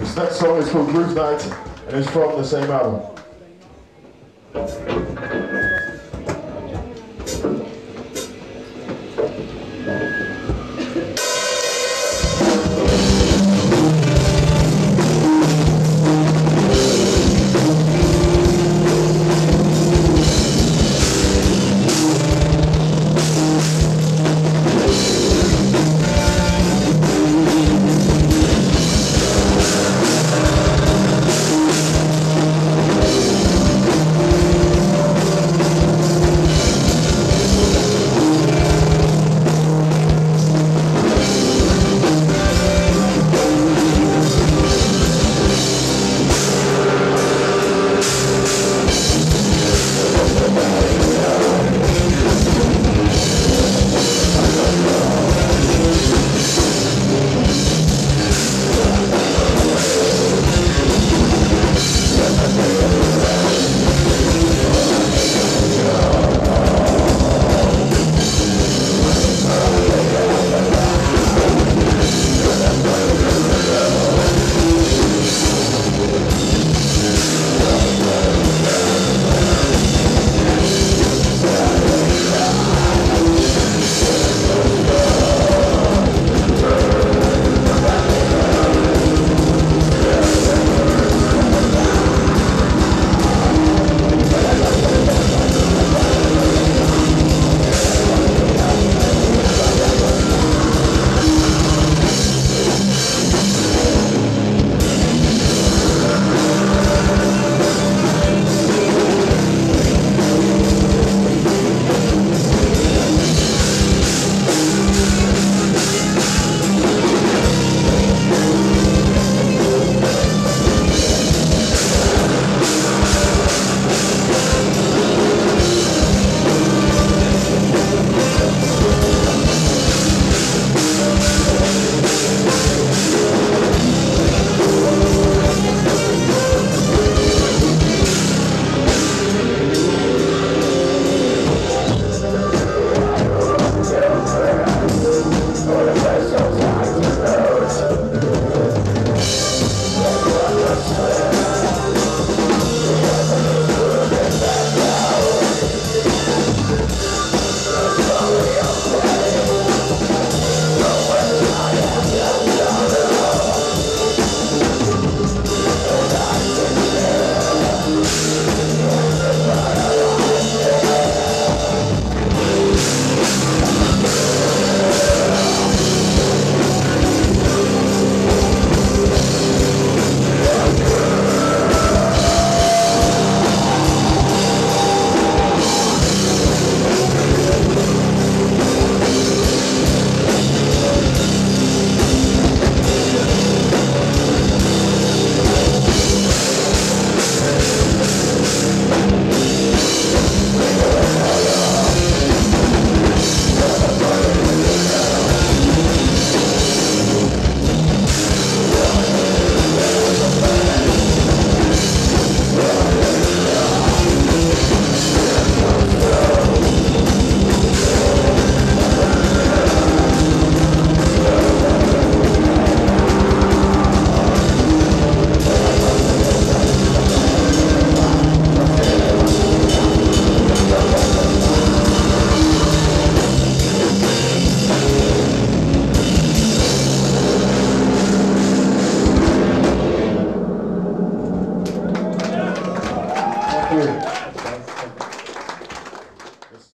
This next song is called Groove Night and it's from the same album.